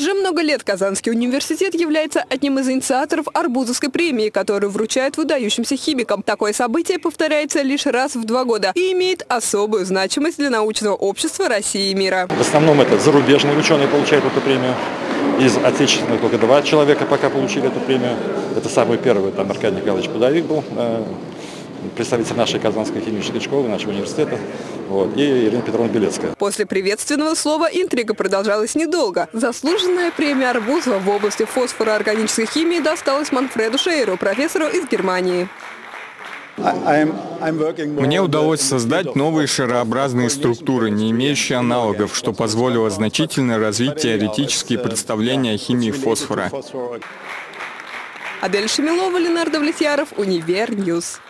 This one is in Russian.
Уже много лет Казанский университет является одним из инициаторов Арбузовской премии, которую вручают выдающимся химикам. Такое событие повторяется лишь раз в два года и имеет особую значимость для научного общества России и мира. В основном это зарубежные ученые получают эту премию. Из отечественных только два человека пока получили эту премию. Это самый первый, там Аркадий Николаевич Пудовик был, э, представитель нашей Казанской химической школы, нашего университета, вот, и Ирина Петровна Белецкая. После приветственного слова интрига продолжалась недолго. Заслуженная премия Арбузова в области фосфороорганической химии досталась Манфреду Шейру, профессору из Германии. Мне удалось создать новые шарообразные структуры, не имеющие аналогов, что позволило значительно развить теоретические представления о химии фосфора. Адель Шемилова, Ленар Давлетьяров, Univer News.